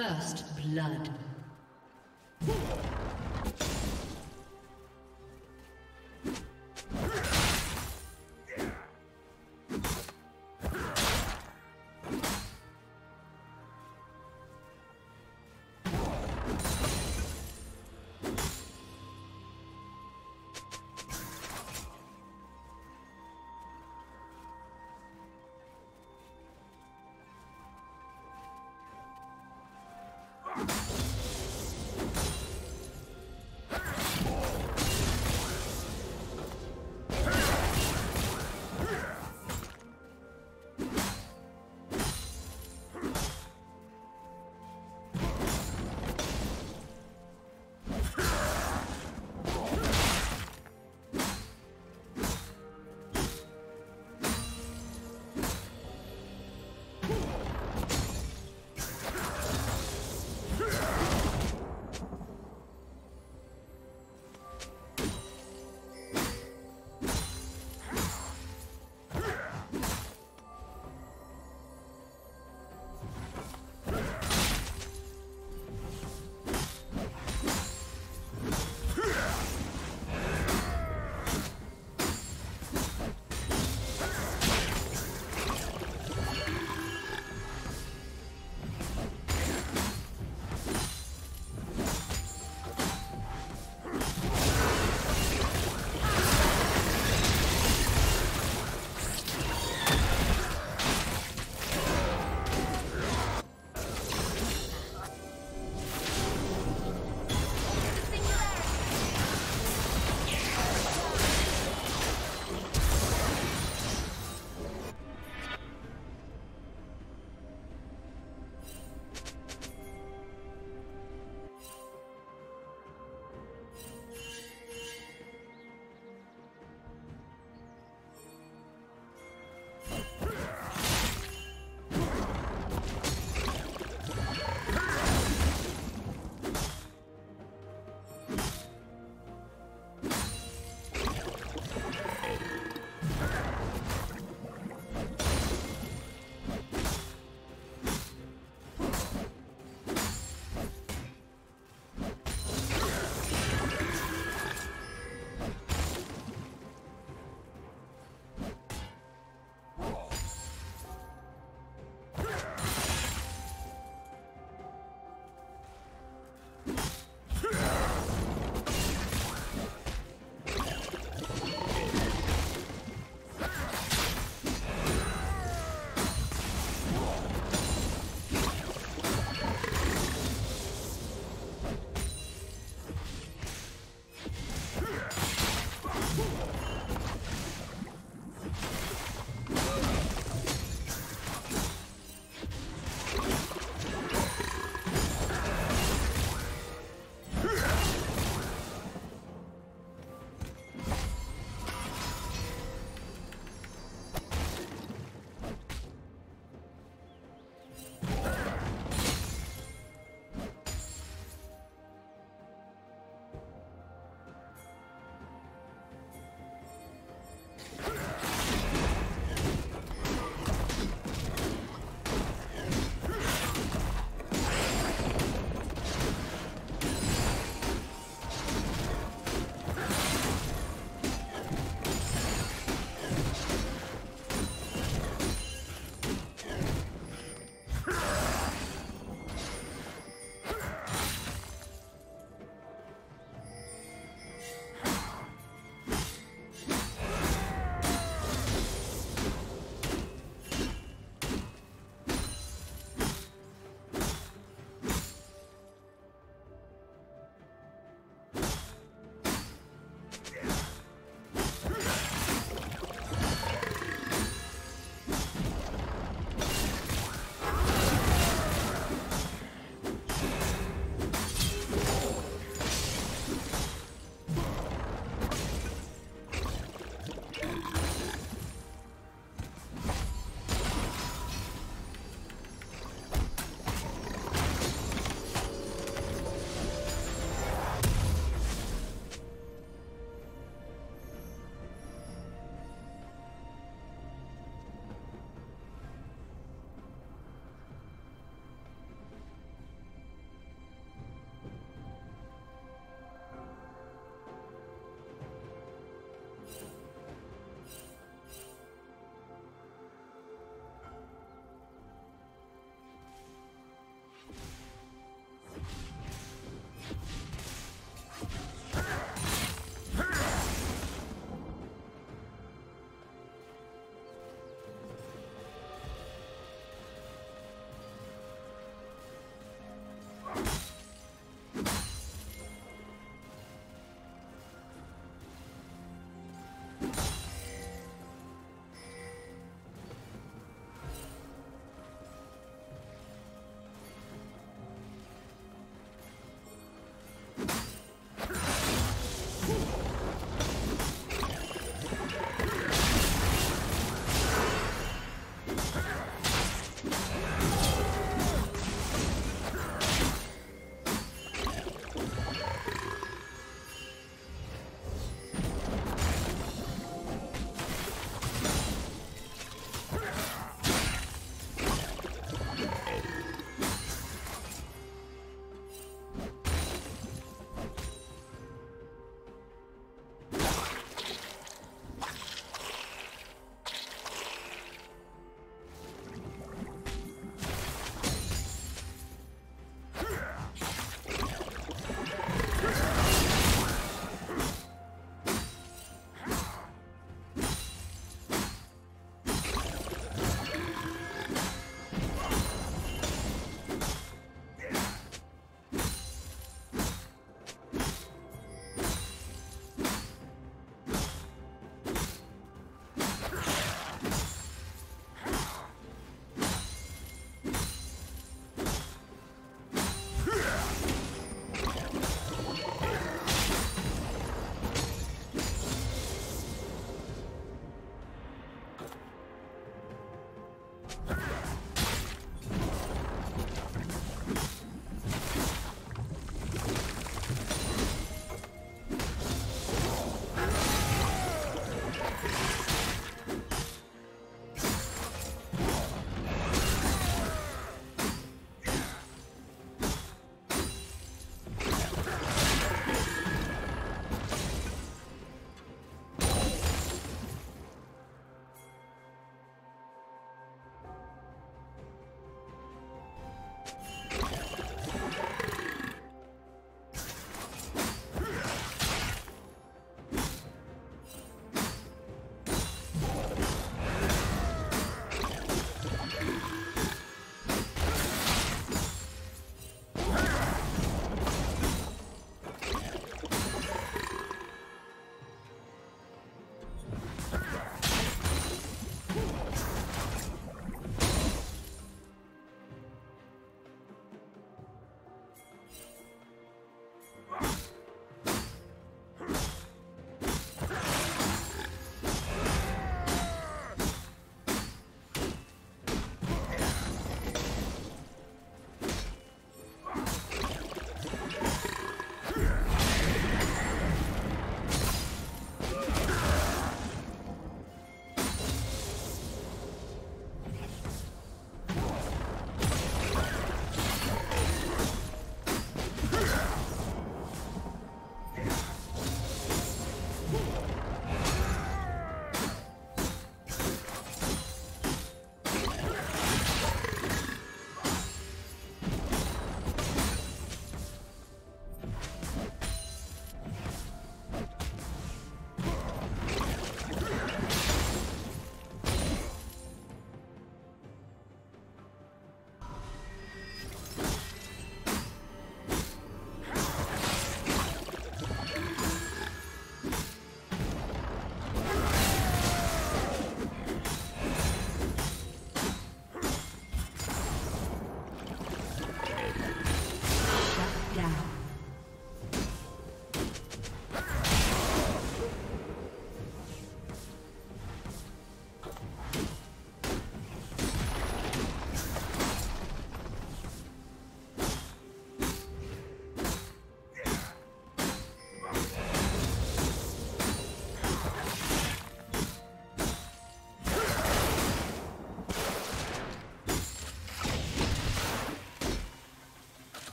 First blood.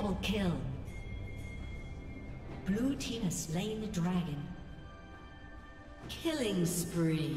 Double kill. Blue team has slain the dragon. Killing spree.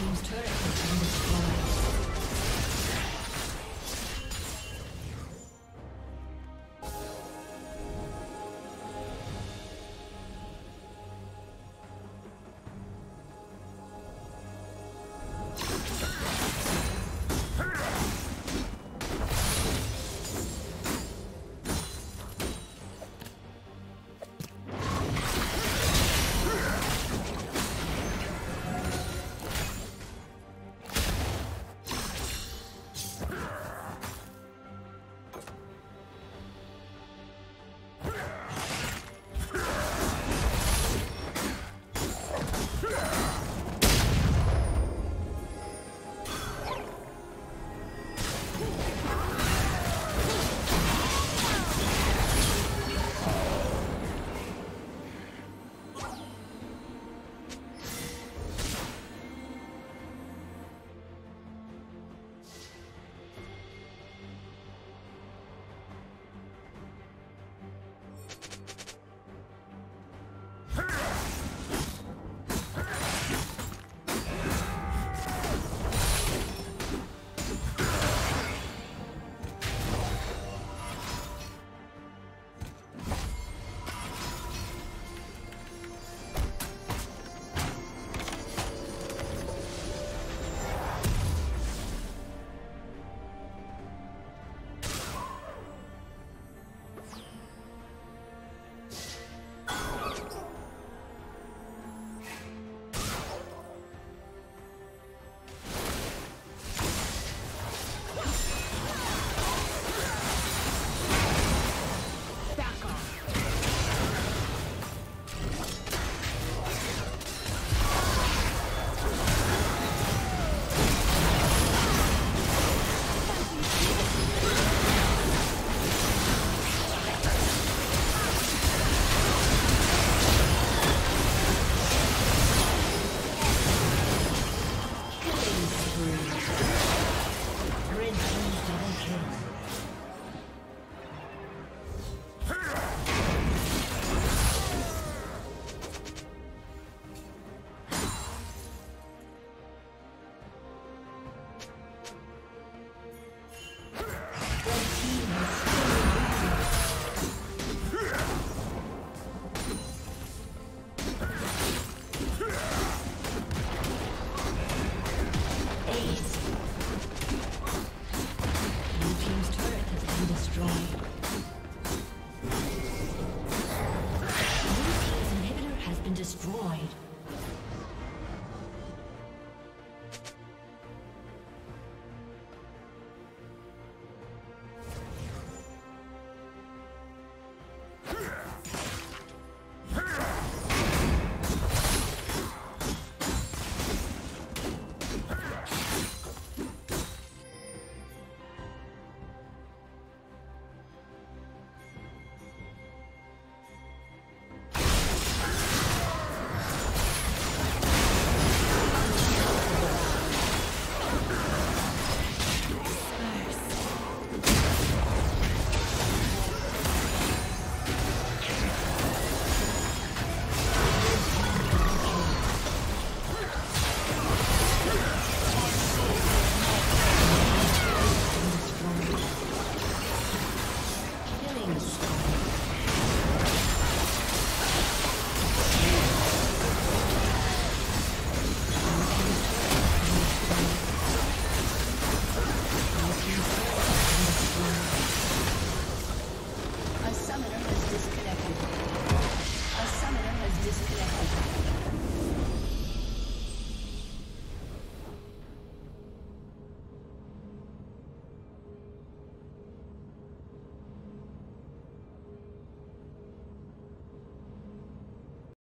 team's turret.